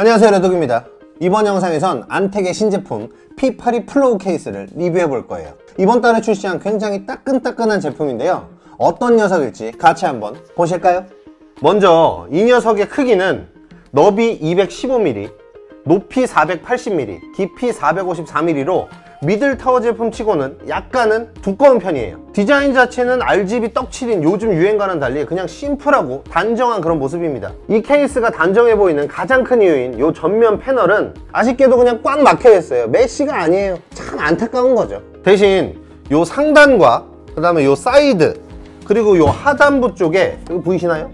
안녕하세요 레독입니다. 이번 영상에선 Antec의 신제품 P82 Flow 케이스를 리뷰해 볼 거예요. 이번 달에 출시한 굉장히 따끈따끈한 제품인데요. 어떤 녀석일지 같이 한번 보실까요? 먼저 이 녀석의 크기는 너비 215mm 높이 480mm 깊이 454mm로 middle tower 제품 치고는 약간은 두꺼운 편이에요. 디자인 자체는 RGB 떡칠인 요즘 유행과는 달리 그냥 심플하고 단정한 그런 모습입니다. 이 케이스가 단정해 보이는 가장 큰 이유인 요 전면 패널은 아쉽게도 그냥 꽉 막혀 있어요. mesh가 아니에요. 참 안타까운 거죠. 대신 요 상단과 그 다음에 요 사이드 그리고 요 하단부 쪽에 여기 보이시나요?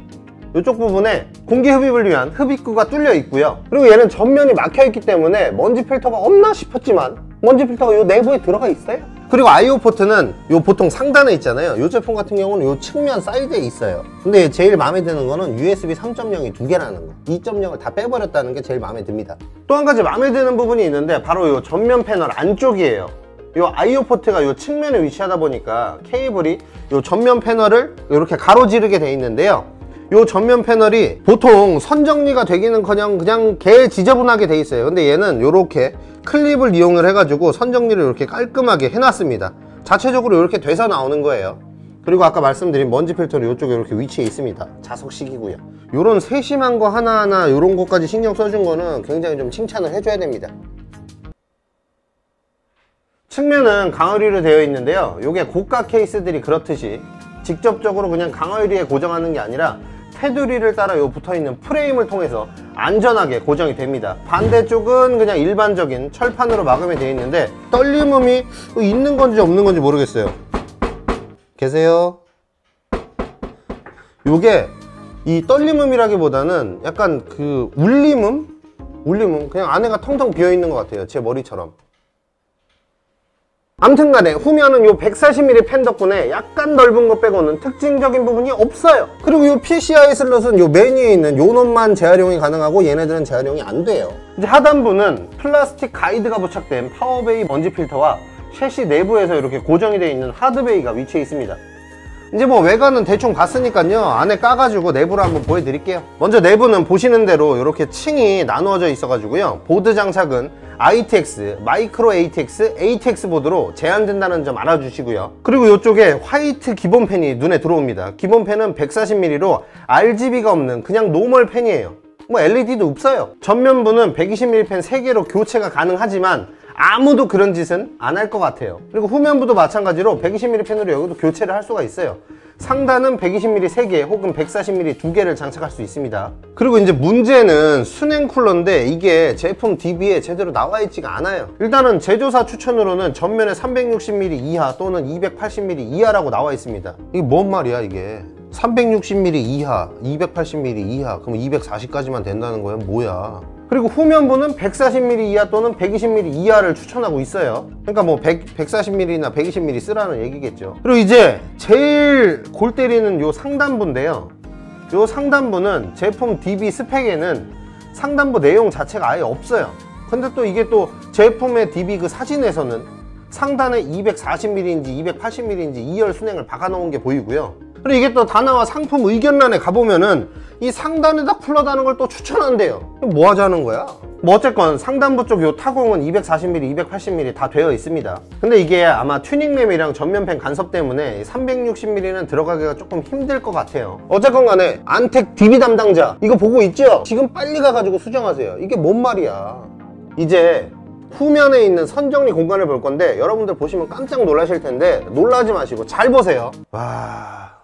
이쪽 부분에 공기 흡입을 위한 흡입구가 뚫려 있고요. 그리고 얘는 전면이 막혀 있기 때문에 먼지 필터가 없나 싶었지만 먼지 필터가 이 내부에 들어가 있어요? 그리고 IO 포트는 요 보통 상단에 있잖아요. 이 제품 같은 경우는 요 측면 사이드에 있어요. 근데 제일 마음에 드는 거는 USB 3.0이 두 개라는 거. 2.0을 다 빼버렸다는 게 제일 마음에 듭니다. 또 한 가지 마음에 드는 부분이 있는데 바로 요 전면 패널 안쪽이에요. 요 IO 포트가 요 측면에 위치하다 보니까 케이블이 요 전면 패널을 이렇게 가로지르게 돼 있는데요 요 전면 패널이 보통 선정리가 되기는커녕 그냥 개 지저분하게 돼 있어요. 근데 얘는 요렇게 클립을 이용을 해가지고 선정리를 이렇게 깔끔하게 해놨습니다. 자체적으로 이렇게 돼서 나오는 거예요. 그리고 아까 말씀드린 먼지 필터는 이쪽에 이렇게 위치해 있습니다. 자석식이고요. 요런 세심한 거 하나하나 요런 것까지 신경 써준 거는 굉장히 좀 칭찬을 해줘야 됩니다. 측면은 강화유리로 되어 있는데요. 요게 고가 케이스들이 그렇듯이 직접적으로 그냥 강화유리에 고정하는 게 아니라 테두리를 따라 요 붙어있는 프레임을 통해서 안전하게 고정이 됩니다 반대쪽은 그냥 일반적인 철판으로 마감이 되어 있는데 떨림음이 있는 건지 없는 건지 모르겠어요 계세요? 요게 이 떨림음이라기보다는 약간 그 울림음? 울림음? 그냥 안에가 텅텅 비어있는 것 같아요 제 머리처럼 암튼 간에 후면은 요 140mm 팬 덕분에 약간 넓은 것 빼고는 특징적인 부분이 없어요. 그리고 요 PCI 슬롯은 요 맨 위에 있는 요 놈만 재활용이 가능하고 얘네들은 재활용이 안 돼요. 이제 하단부는 플라스틱 가이드가 부착된 파워베이 먼지 필터와 섀시 내부에서 이렇게 고정이 되어 있는 hard bay가 위치해 있습니다 이제 뭐 외관은 대충 봤으니까요. 안에 까가지고 내부를 한번 보여드릴게요. 먼저 내부는 보시는 대로 이렇게 층이 나누어져 있어 가지고요. 보드 장착은 ITX, 마이크로 ATX, ATX 보드로 제한된다는 점 알아주시고요. 그리고 이쪽에 화이트 기본 팬이 눈에 들어옵니다. 기본 팬은 140mm로 RGB가 없는 그냥 normal 팬이에요. 뭐 LED도 없어요. 전면부는 120mm 팬 3개로 교체가 가능하지만 아무도 그런 짓은 안 할 것 같아요. 그리고 후면부도 마찬가지로 120mm 팬으로 여기도 교체를 할 수가 있어요. 상단은 120mm 3개 혹은 140mm 2개를 장착할 수 있습니다. 그리고 이제 문제는 수랭 쿨러인데 이게 제품 DB에 제대로 나와 있지가 않아요. 일단은 제조사 추천으로는 전면에 360mm 이하 또는 280mm 이하라고 나와 있습니다. 이게 뭔 말이야 이게? 360mm 이하 280mm 이하 그럼 240까지만 된다는 거야? 뭐야 그리고 후면부는 140mm 이하 또는 120mm 이하를 추천하고 있어요. 그러니까 뭐 100, 140mm나 120mm 쓰라는 얘기겠죠. 그리고 이제 제일 골 때리는 요 상단부인데요. 요 상단부는 제품 DB 스펙에는 상단부 내용 자체가 아예 없어요. 근데 또 이게 또 제품의 DB 그 사진에서는 상단에 240mm인지 280mm인지 2열 순행을 박아 놓은 게 보이고요 그리고 이게 또 다나와 상품 의견란에 가보면은 이 상단에다 쿨러 다는 걸 또 추천한대요. 뭐 하자는 거야? 뭐 어쨌건 상단부 쪽 요 타공은 240mm, 280mm 다 되어 있습니다. 근데 이게 아마 튜닝램이랑 전면팬 간섭 때문에 360mm는 들어가기가 조금 힘들 것 같아요. 어쨌건 간에 안텍 DB 담당자 이거 보고 있죠? 지금 빨리 가가지고 수정하세요. 이게 뭔 말이야? 이제 후면에 있는 선정리 공간을 볼 건데 여러분들 보시면 깜짝 놀라실 텐데 놀라지 마시고 잘 보세요. 와...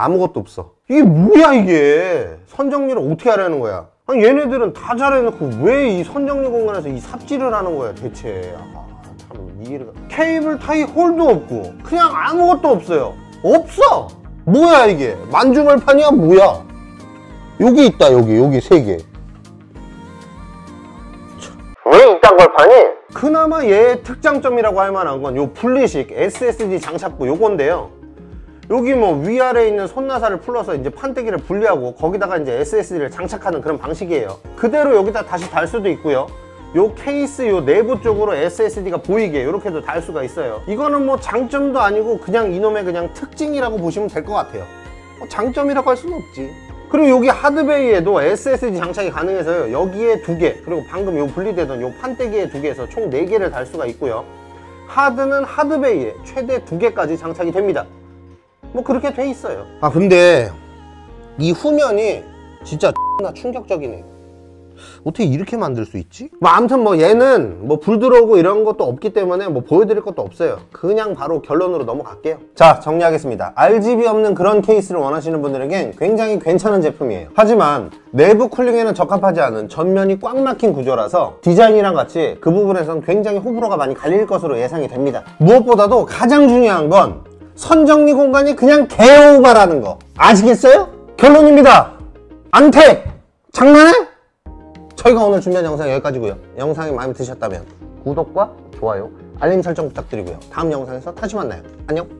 아무것도 없어. 이게 뭐야 이게? 선정리를 어떻게 하려는 거야? 아니 얘네들은 다 잘해놓고 왜 이 선정리 공간에서 이 삽질을 하는 거야 대체? 아, 참 이해가 케이블 타이 홀도 없고 그냥 아무것도 없어요. 없어! 뭐야 이게? 만주벌판이야 뭐야? 여기 있다 여기 여기 세개. 왜 이딴 걸판이? 그나마 얘의 특장점이라고 할 만한 건 요 분리식 SSD 장착부 요건데요 여기 뭐 위아래에 있는 손나사를 풀러서 이제 판때기를 분리하고 거기다가 이제 SSD를 장착하는 그런 방식이에요. 그대로 여기다 다시 달 수도 있고요. 요 케이스 요 내부 쪽으로 SSD가 보이게 이렇게도 달 수가 있어요. 이거는 뭐 장점도 아니고 그냥 이놈의 그냥 특징이라고 보시면 될 것 같아요. 뭐 장점이라고 할 수는 없지. 그리고 여기 하드베이에도 SSD 장착이 가능해서요. 여기에 두개 그리고 방금 요 분리되던 요 판때기에 두 개에서 총 네 개를 달 수가 있고요. 하드는 하드베이에 최대 두 개까지 장착이 됩니다 뭐 그렇게 돼 있어요. 아 근데 이 후면이 진짜 나 충격적이네 어떻게 이렇게 만들 수 있지? 뭐 아무튼 뭐 얘는 뭐 불 들어오고 이런 것도 없기 때문에 뭐 보여드릴 것도 없어요. 그냥 바로 결론으로 넘어갈게요. 자 정리하겠습니다. RGB 없는 그런 케이스를 원하시는 분들에겐 굉장히 괜찮은 제품이에요. 하지만 내부 쿨링에는 적합하지 않은 전면이 꽉 막힌 구조라서 디자인이랑 같이 그 부분에선 굉장히 호불호가 많이 갈릴 것으로 예상이 됩니다. 무엇보다도 가장 중요한 건 선정리 공간이 그냥 개오바라는 거. 아시겠어요? 결론입니다. 안택! 장난해? 저희가 오늘 준비한 영상 여기까지고요. 영상이 마음에 드셨다면 구독과 좋아요 알림 설정 부탁드리고요. 다음 영상에서 다시 만나요. 안녕